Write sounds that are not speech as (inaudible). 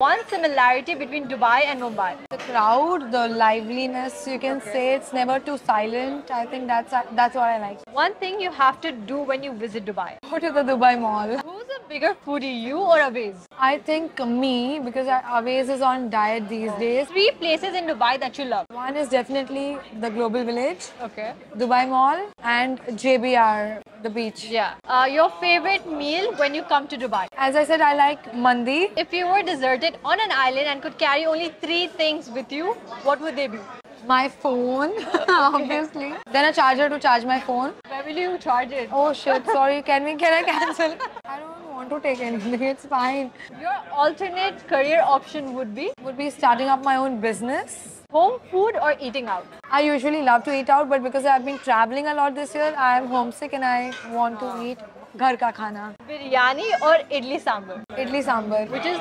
One similarity between Dubai and Mumbai. The crowd, the liveliness, you can say it's never too silent. I think that's that's what I like. One thing you have to do when you visit Dubai. Go to the Dubai Mall. Bigger foodie, you or Awez? I think me because Awez is on diet these days. Three places in Dubai that you love. One is definitely the Global Village, Okay. Dubai Mall, and JBR, the beach. Yeah. Uh, your favorite meal when you come to Dubai? As I said, I like mandi. If you were deserted on an island and could carry only three things with you, what would they be? My phone, (laughs) obviously. Then a charger to charge my phone. Where will you charge it? Oh shit, sorry. Can we can I cancel? (laughs) I don't want to take anything. (laughs) It's fine. Your alternate career option would be Would be starting up my own business. home food or eating out. I usually love to eat out, but because I've been traveling a lot this year, I am homesick and I want to eat ghar ka khana. Biryani or idli sambar, Idli sambar. which is